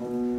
Mm-hmm.